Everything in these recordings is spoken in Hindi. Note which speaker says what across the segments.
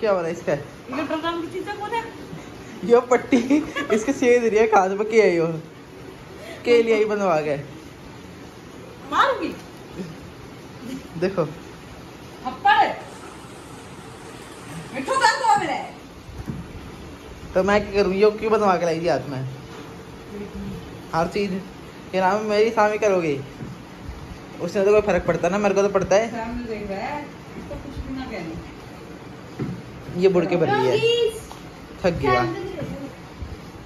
Speaker 1: क्या हो रहा है इसका?
Speaker 2: ये प्रोग्राम की चीज़ें कौन है?
Speaker 1: यो पट्टी इसके सेध रही है खाद में के आई के लिए ही बनवा गए।
Speaker 2: मारूँगी।
Speaker 1: देखो।
Speaker 2: मेरे
Speaker 1: तो मैं क्या करूँ यो क्यों बनवा के लाई थी हाथ में? हर चीज़। ये नाम मेरी सामी करोगे। उसने तो कोई फ़र्क पड़ता ना मेरे को तो पड़ता है
Speaker 2: फैमिली देख रहा है इसको कुछ भी ना कहने
Speaker 1: ये बुड़ के भर लिया है। थक गया।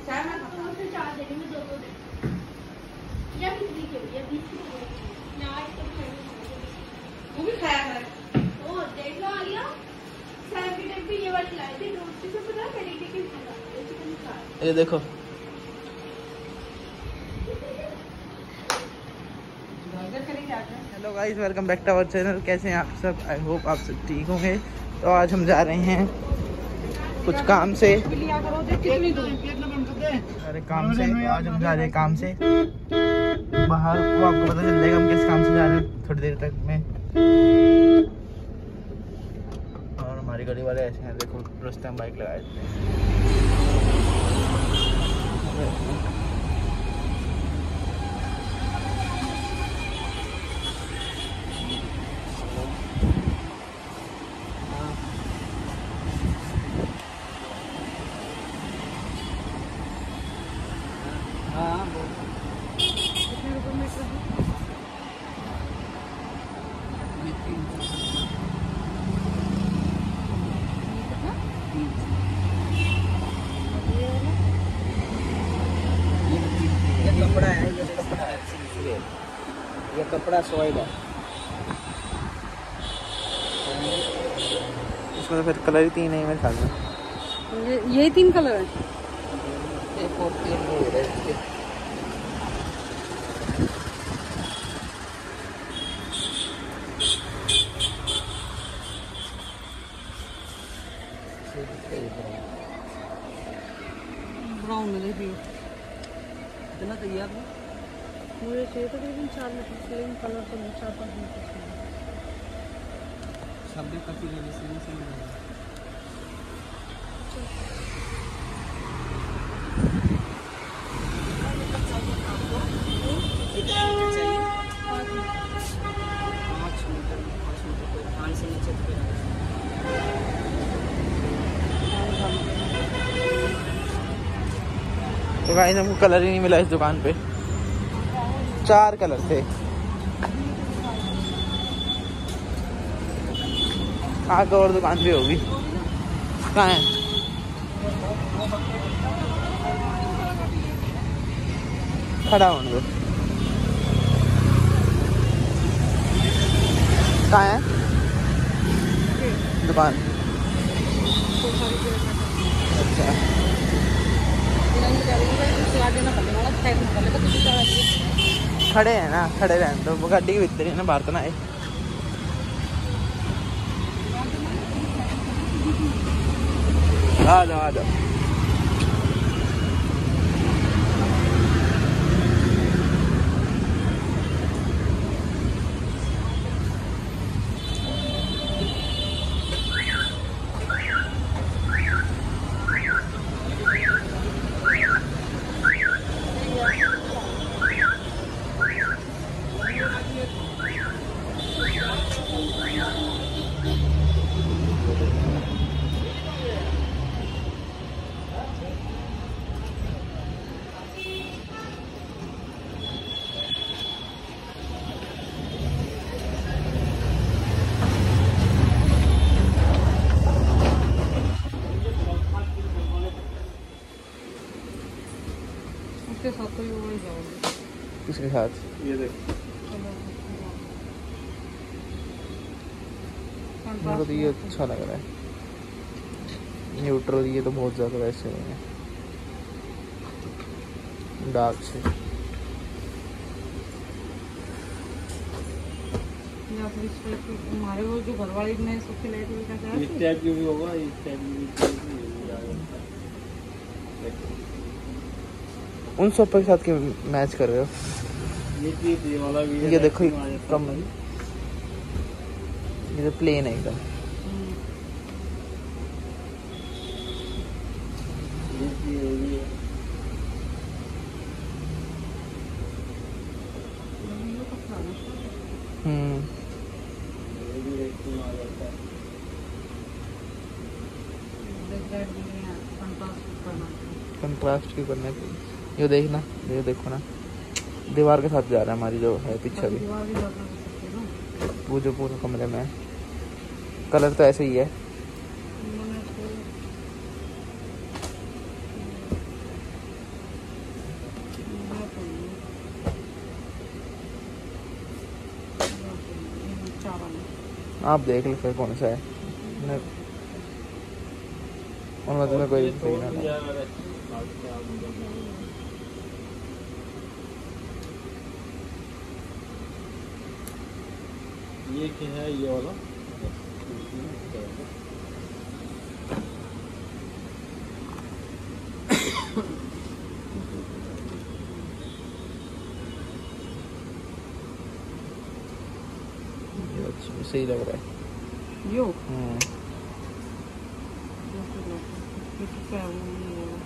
Speaker 2: चाय में वो भी खाया है।
Speaker 1: ये देखो।
Speaker 2: आज में
Speaker 1: hello guys welcome back to our channel कैसे हैं आप सब? आई होप आप सब ठीक होंगे। तो आज हम जा रहे हैं कुछ काम से। अरे काम से, आज हम जा रहे हैं काम से। बाहर वो आपको पता चल जाएगा हम किस काम से जा रहे हैं थोड़ी देर तक में। और हमारी गली वाले ऐसे हैं, देखो रुस्तम बाइक लगाए
Speaker 2: कितने रुपए मीटर है
Speaker 1: ये कपड़ा है ये कपड़ा है ये कपड़ा सॉइल है इसमें तो फिर कलर ही तीन है मेरे ख्याल में
Speaker 2: ये यही तीन कलर है।
Speaker 1: एक और तीन वो है। तैयार है
Speaker 2: मुझे चाहिए चार मीटर सेम कलर तो नहीं चार पाँच मीटर चाहिए।
Speaker 1: सब काफ़ी से सही तो गाइस, हमको कलर ही नहीं मिला इस दुकान पे। चार कलर थे। आगे और दुकान भी होगी। कहाँ है? खड़ा होने दो। कहाँ है? दुकान। अच्छा। खड़े हैं ना खड़े रहने तो गाड़ी के भीतर ही ना बाहर तो ना आए आ जाओ आ जाओ
Speaker 2: साथ तो ये जाओगे
Speaker 1: किसके साथ?
Speaker 3: ये देख।
Speaker 1: मेरे को तो ये अच्छा लग रहा है। न्यूट्रल ये तो बहुत ज़्यादा वैसे नहीं है। डार्क से।
Speaker 2: या फिर इस टाइप हमारे वो जो घर वाली ने सबसे लाइट वाली का क्या
Speaker 3: इस टाइप की भी होगा इस टाइप की भी देखो।
Speaker 1: उन सोपर के साथ के मैच कर रहे हो?
Speaker 3: ये, ये
Speaker 1: देखो कम ये तो प्लेन है एकदम।
Speaker 2: हम्म। कंट्रास्ट
Speaker 1: की करने के ये देखना, ये देखो ना। दीवार के साथ जा रहा है हमारी जो है पीछे भी। वो जो पूरे कमरे में कलर तो ऐसे ही है। आप देख लो फिर कौन सा है। उनमें तुम्हें कोई सही ना लगा।
Speaker 3: ये क्या है ये वाला।
Speaker 1: अच्छा- सही लग रहा है।
Speaker 2: यो?
Speaker 1: हम्म,
Speaker 2: ये क्या है। वो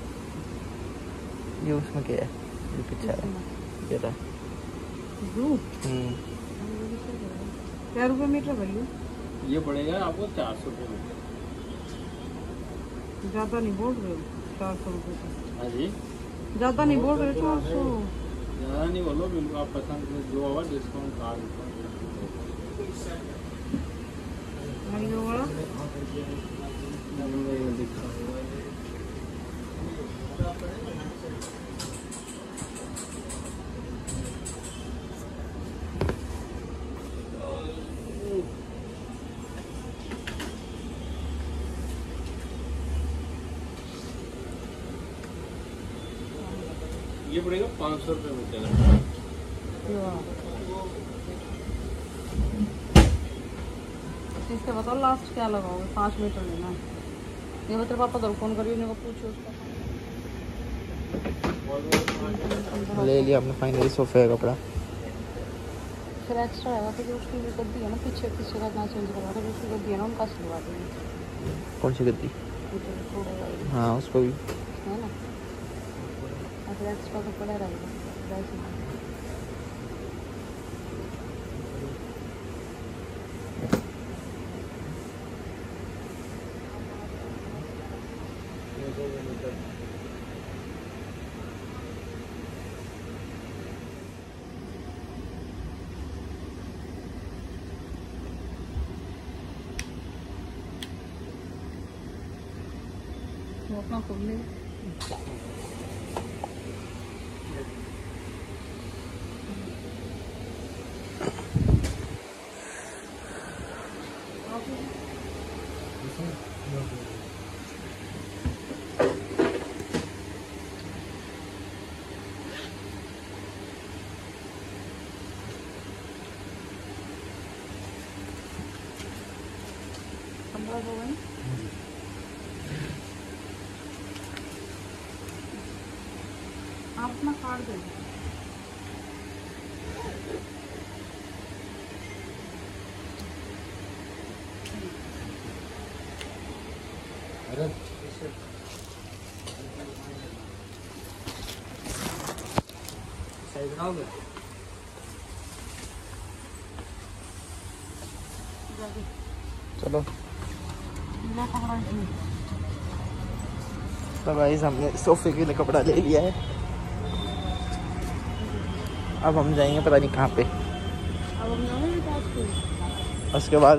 Speaker 2: ये
Speaker 1: उसमें क्या है? ये पीछे है। ये रहा हम्म,
Speaker 2: क्या रुपये मीटर भैया
Speaker 3: ये पड़ेगा आपको चार सौ रुपये
Speaker 2: ज़्यादा नहीं बोल रहे हो चार सौ रुपये
Speaker 3: हाँ जी।
Speaker 2: ज़्यादा नहीं बोल रहे चार सौ।
Speaker 3: ज़्यादा नहीं बोलो बिल्कुल आप पसंद करें जो होगा डिस्काउंट कार्ड
Speaker 2: और ये
Speaker 3: पड़ेगा पाँच सौ रुपये
Speaker 2: ये वाला इसके बताओ लास्ट क्या लगाओगे? पाँच मीटर लेना ये बता पापा तो फ़ोन करिए उन्हें पूछो उसका।
Speaker 1: ले लिया हमने फाइनली सोफे का कपड़ा।
Speaker 2: फिर एक्स्ट्रा आएगा तो जो उसकी गद्दी है ना पीछे पीछे का ना चेंज करवा तो जो उसकी गद्दी है ना उनका सिलवा देंगे।
Speaker 1: कौन सी गद्दी?
Speaker 2: पीछे
Speaker 1: हाँ उसको भी।
Speaker 2: है ना? और फिर एक्स्ट्रा तो पड़ा रहेगा वैसे ही। वो अपना पंद्रह आप अपना कार्ड दे।
Speaker 1: चलो। तो भाई हमने सोफे के लिए कपड़ा ले लिया है। अब हम जाएँगे पता नहीं कहाँ पे।
Speaker 2: अब हम
Speaker 1: उसके बाद